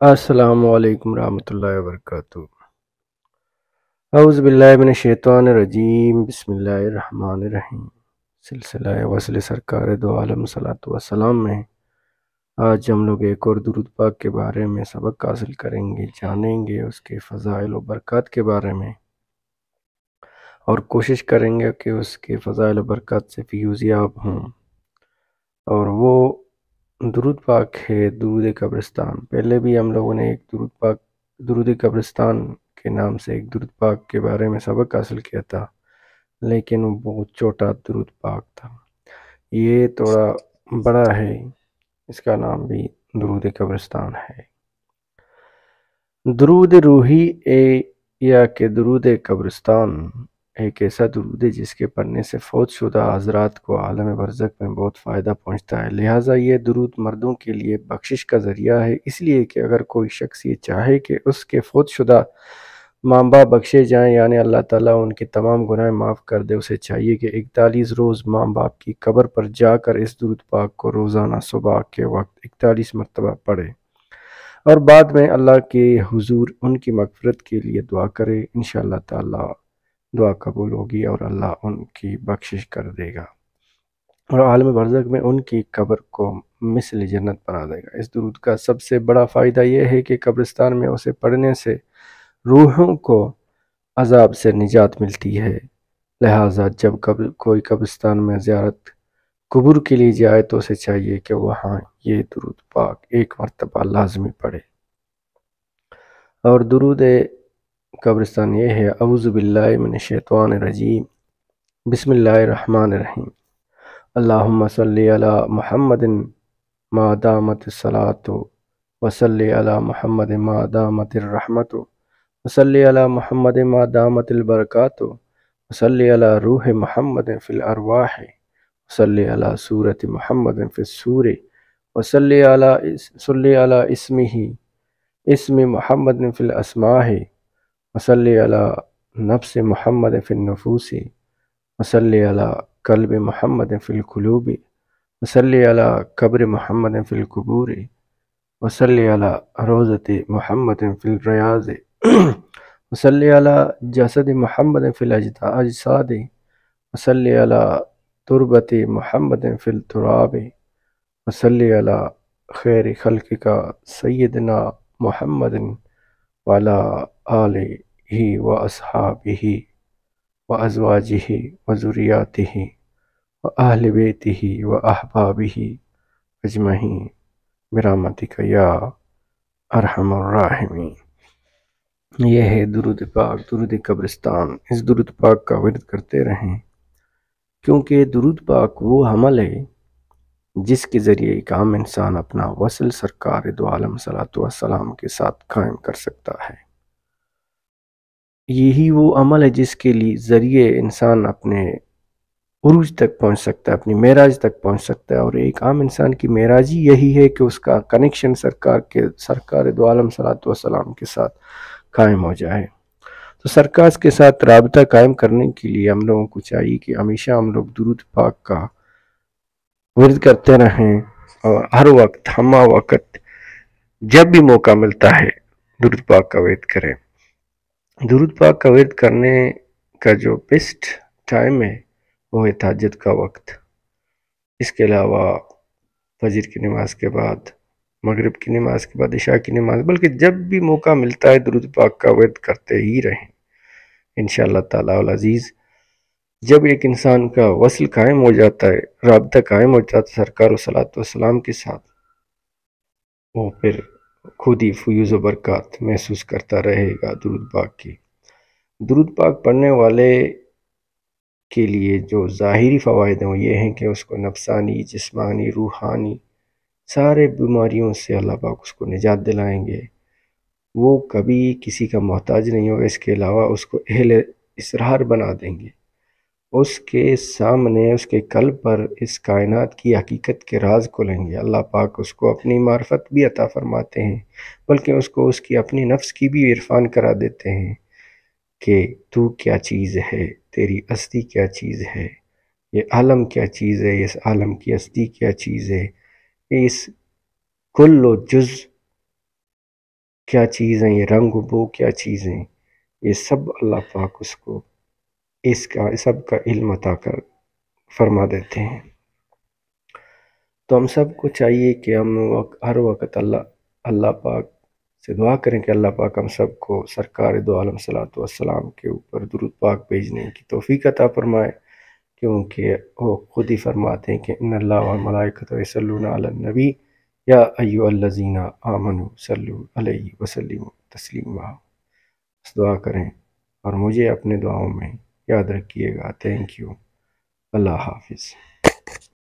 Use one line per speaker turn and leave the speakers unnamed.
السلام علیکم ورحمۃ اللہ وبرکاتہ۔ اعوذ باللہ من الشیطان الرجیم، بسم اللہ الرحمن الرحیم۔ سلسلہ وصل سرکار دو عالم صلاۃ وسلام میں۔ آج ہم لوگ ایک اور درود پاک کے بارے میں سبق حاصل کریں گے، جانیں گے اس کے فضائل و برکات کے بارے میں۔ اور کوشش کریں گے کہ اس کے فضائل و برکات سے فیوزیاب ہوں۔ اور وہ درود پاک ہے درود قبرستان۔ پہلے بھی ہم لوگوں نے ایک درود پاک، درود قبرستان کے نام سے ایک درود پاک کے بارے میں سبق حاصل کیا تھا، لیکن وہ بہت چھوٹا درود پاک تھا۔ یہ تھوڑا بڑا ہے، اس کا نام بھی درود قبرستان ہے۔ درود روحی اے یا کہ درود قبرستان۔ ایک ایسا درود ہے جس کے پڑھنے سے فوت شدہ حضرات کو عالم برزق میں بہت فائدہ پہنچتا ہے۔ لہٰذا یہ درود مردوں کے لیے بخشش کا ذریعہ ہے۔ اس لیے کہ اگر کوئی شخص یہ چاہے کہ اس کے فوت شدہ ماں باپ بخشے جائیں یعنی اللہ تعالیٰ ان کے تمام گناہ معاف کر دے، اسے چاہیے کہ اکتالیس روز ماں باپ کی قبر پر جا کر اس درود پاک کو روزانہ صبح کے وقت اکتالیس مرتبہ پڑھے۔ اور بعد میں اللہ کے حضور ان کی مغفرت کے لیے دعا کرے۔ انشاءاللہ تعالیٰ دعا قبول ہوگی اور اللہ ان کی بخشش کر دے گا۔ اور عالم برزق میں ان کی قبر کو مثل جنت بنا دے گا۔ اس درود کا سب سے بڑا فائدہ یہ ہے کہ قبرستان میں اسے پڑھنے سے روحوں کو عذاب سے نجات ملتی ہے۔ لہٰذا جب کوئی قبرستان میں زیارت قبر کے لیے جائے تو اسے چاہیے کہ وہاں یہ درود پاک ایک مرتبہ لازمی پڑھے۔ اور درود قبرستان یہ ہے، اعوذ باللہ من الشیطان الرجیم۔ بسم اللہ الرحمن الرحیم۔ اللہم صلی علی محمد ما دامت الصلاة وصلی علی محمد ما دامت الرحمت وصلی علی محمد ما دامت البرکات وصلی علی روح محمد فی الارواح وصلی علی صورت محمد فی السور وصلی علی اسمہ، اسم محمد فی الاسماہ وصلی علی نفس محمد فی النفوس، وصلی علی قلب محمد فی القلوب، وصلی علی قبر محمد فی القبور، وصلی علی روزت محمد فی الریاض، وصلی علی جسد محمد فی الاجساد، وصلی علی تربت محمد فی التراب، وصلی علی خیر خلق کا سیدنا محمد والا آلِ ہی و اصحاب ہی و ازواج ہی و ذریات ہی و اہل بیت ہی و احباب ہی اجمعین برامتک یا ارحم الراحمین یہ ہے درود پاک، درود قبرستان. اس درود پاک کا ورد کرتے رہیں، کیونکہ درود پاک وہ حمل ہے جس کے ذریعے ایک عام انسان اپنا وصل سرکار دو عالم صلاۃ والسلام کے ساتھ قائم کر سکتا ہے۔ یہی وہ عمل ہے جس کے لیے ذریعے انسان اپنے عروج تک پہنچ سکتا ہے، اپنی معراج تک پہنچ سکتا ہے، اور ایک عام انسان کی معراجی یہی ہے کہ اس کا کنیکشن سرکار کے، سرکار دو عالم صلاۃ والسلام کے ساتھ قائم ہو جائے۔ تو سرکار کے ساتھ رابطہ قائم کرنے کے لیے ہم لوگوں کو چاہیے کہ ہمیشہ ہم لوگ درود پاک کا ورد کرتے رہیں، اور ہر وقت ہمہ وقت جب بھی موقع ملتا ہے، درود پاک کا ورد کریں۔ درود پاک کا ورد کرنے کا جو بیسٹ ٹائم ہے، وہ ہے تاجد کا وقت۔ اس کے علاوہ فجر کی نماز کے بعد، مغرب کی نماز کے بعد، عشاء کی نماز، بلکہ جب بھی موقع ملتا ہے، درود پاک کا ورد کرتے ہی رہیں۔ انشاءاللہ تعالیٰ العزیز، جب ایک انسان کا وصل قائم ہو جاتا ہے، رابطہ قائم ہو جاتا ہے سرکار و صلاۃ والسلام کے ساتھ، وہ پھر خود ہی فیوز و برکات محسوس کرتا رہے گا درود پاک کی۔ درود پاک پڑھنے والے کے لیے جو ظاہری فوائد ہیں وہ یہ ہیں کہ اس کو نفسانی، جسمانی، روحانی سارے بیماریوں سے اللہ پاک اس کو نجات دلائیں گے۔ وہ کبھی کسی کا محتاج نہیں ہوگا، اس کے علاوہ اس کو اہل اسرار بنا دیں گے۔ اس کے سامنے، اس کے قلب پر اس کائنات کی حقیقت کے راز کو لیں گے۔ اللہ پاک اس کو اپنی معرفت بھی عطا فرماتے ہیں، بلکہ اس کو اس کی اپنی نفس کی بھی عرفان کرا دیتے ہیں کہ تو کیا چیز ہے، تیری ہستی کیا چیز ہے، یہ عالم کیا چیز ہے، اس عالم کی ہستی کیا چیز ہے، اس کل و جز کیا چیز ہیں، یہ رنگ و بو کیا چیزیں یہ سب اللہ پاک اس کو اس کا، سب کا علم عطا کر فرما دیتے ہیں۔ تو ہم سب کو چاہیے کہ ہم ہر وقت اللہ اللہ پاک سے دعا کریں کہ اللہ پاک ہم سب کو سرکار دو عالم صلاۃ والسلام کے اوپر درود پاک بھیجنے کی توفیق عطا فرمائے۔ کیونکہ وہ خود ہی فرماتے ہیں کہ ان اللہ و ملائکت وسلون علی النبی یا ایو الذین آمنوا صلو علیہ وسلم تسلیما۔ دعا کریں اور مجھے اپنے دعاؤں میں یاد رکھیے گا. تھینک یو اللہ حافظ.